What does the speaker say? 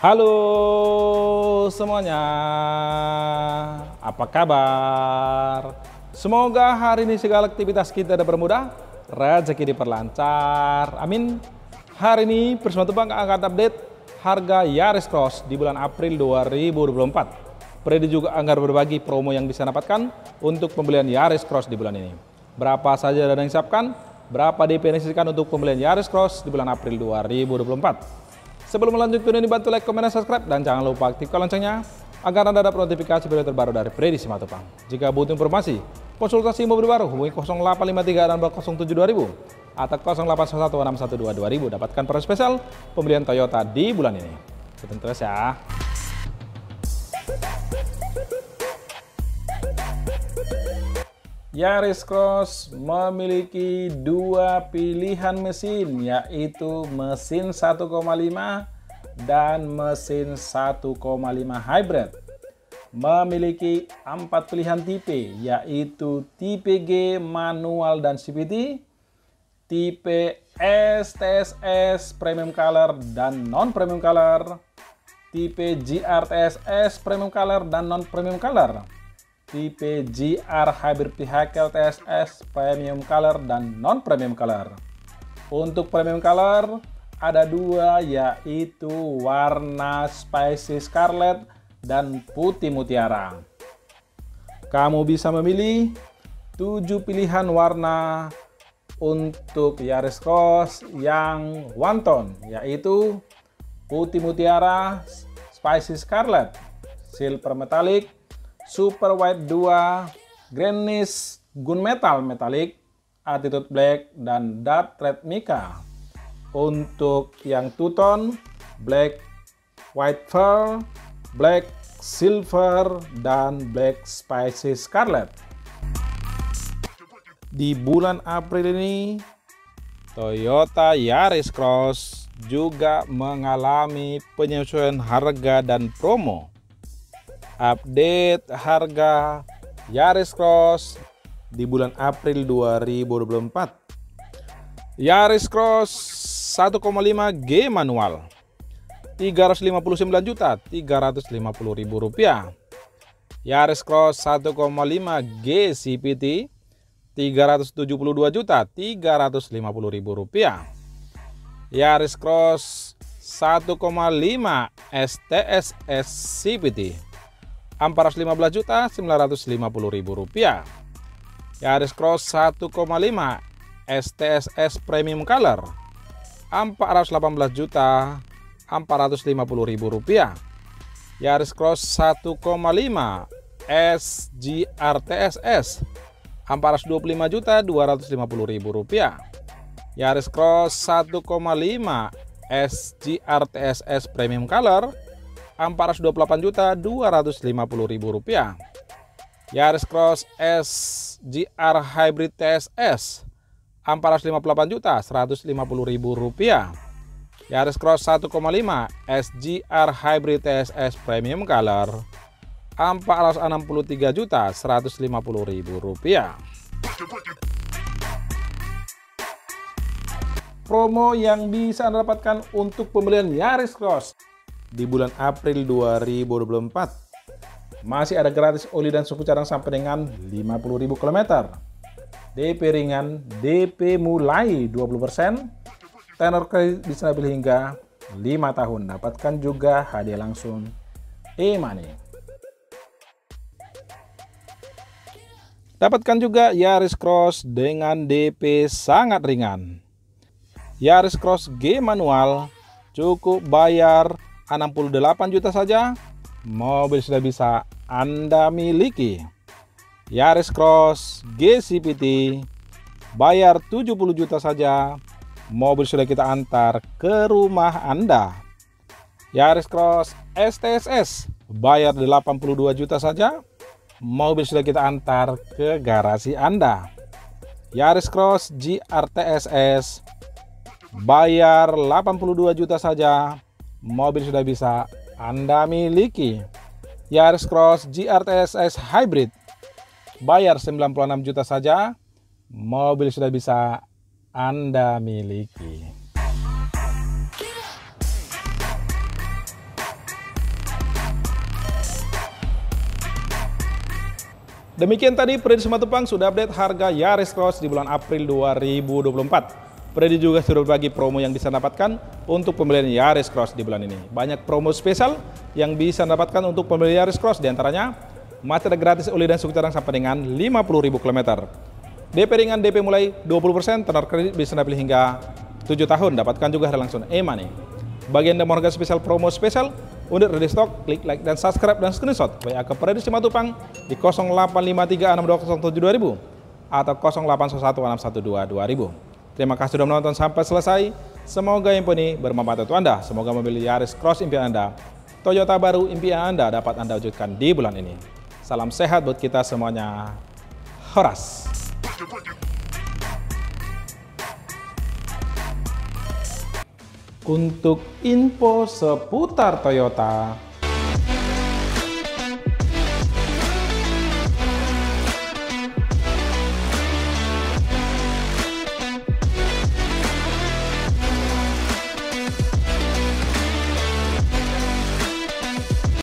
Halo semuanya, apa kabar? Semoga hari ini segala aktivitas kita bermudah, rezeki diperlancar. Amin. Hari ini Persatu Bank akan update harga Yaris Cross di bulan April 2024. Predi juga anggar berbagi promo yang bisa dapatkan untuk pembelian Yaris Cross di bulan ini. Berapa saja dana yang disiapkan, berapa DP yang disisikan untuk pembelian Yaris Cross di bulan April 2024. Sebelum melanjut video ini bantu like, komen, dan subscribe dan jangan lupa aktifkan loncengnya agar Anda dapat notifikasi video terbaru dari Freddy Simatupang. Jika butuh informasi, konsultasi mobil baru hubungi 0853 dan 007 2000 atau 0811 612 2000 dapatkan promo spesial pembelian Toyota di bulan ini. Ikutin terus ya. Yaris Cross memiliki dua pilihan mesin yaitu mesin 1,5 dan mesin 1,5 hybrid. Memiliki empat pilihan tipe yaitu tipe G manual dan CVT, tipe S TSS premium color dan non premium color, tipe GR TSS premium color dan non premium color tipe GR Hybrid Vehicle TSS Premium Color dan Non Premium Color. Untuk Premium Color ada dua yaitu warna Spicy Scarlet dan Putih Mutiara. Kamu bisa memilih tujuh pilihan warna untuk Yaris Cross yang one tone yaitu Putih Mutiara, Spicy Scarlet, Silver Metallic, Super White 2, Greenish Gunmetal Metallic, Attitude Black, dan Dark Red Mica. Untuk yang two tone, Black White Fur, Black Silver, dan Black Spicy Scarlet. Di bulan April ini, Toyota Yaris Cross juga mengalami penyesuaian harga dan promo update harga Yaris Cross di bulan April 2024. Yaris Cross 1,5 G manual 359 juta 350 ribu rupiah. Yaris Cross 1,5 G CPT 372 juta 350 ribu rupiah. Yaris Cross 1,5 STSS CPT 415 juta 950 ribu rupiah. Yaris Cross 1,5 STSS Premium Color 418 juta 450 ribu rupiah. Yaris Cross 1,5 SGR TSS 425 juta 250 ribu rupiah. Yaris Cross 1,5 SGR TSS Premium Color 428 juta 250 ribu rupiah. Yaris Cross SGR Hybrid TSS 458 juta 150 ribu rupiah. Yaris Cross 1,5 SGR Hybrid TSS Premium Color 463 juta 150 ribu rupiah. Promo yang bisa Anda dapatkan untuk pembelian Yaris Cross di bulan April 2024. Masih ada gratis oli dan suku cadang sampai dengan 50.000 km. DP ringan, DP mulai 20%, tenor kredit bisa hingga 5 tahun. Dapatkan juga hadiah langsung e-money. Dapatkan juga Yaris Cross dengan DP sangat ringan. Yaris Cross G manual cukup bayar 68 juta saja, mobil sudah bisa Anda miliki. Yaris Cross GCPT bayar 70 juta saja, mobil sudah kita antar ke rumah Anda. Yaris Cross STSS bayar 82 juta saja, mobil sudah kita antar ke garasi Anda. Yaris Cross GRTSS bayar 82 juta saja, mobil sudah bisa Anda miliki. Yaris Cross GRTSS Hybrid. Bayar 96 juta saja, mobil sudah bisa Anda miliki. Demikian tadi Prince Matupang sudah update harga Yaris Cross di bulan April 2024. Prediksi juga sudah berbagi promo yang bisa dapatkan untuk pembelian Yaris Cross di bulan ini. Banyak promo spesial yang bisa dapatkan untuk pembelian Yaris Cross di antaranya masih gratis oli dan suku cadang sampai dengan 50.000 km. DP ringan DP mulai 20%, tenor kredit bisa dapil hingga 7 tahun. Dapatkan juga langsung e-money. Bagian demo harga spesial promo spesial untuk ready stock, klik like dan subscribe dan screenshot WA ke Prediksi Matupang di 085362072000 atau 0811612000. Terima kasih sudah menonton sampai selesai. Semoga info ini bermanfaat untuk Anda. Semoga mobil Yaris Cross impian Anda, Toyota baru impian Anda dapat Anda wujudkan di bulan ini. Salam sehat buat kita semuanya. Horas. Untuk info seputar Toyota,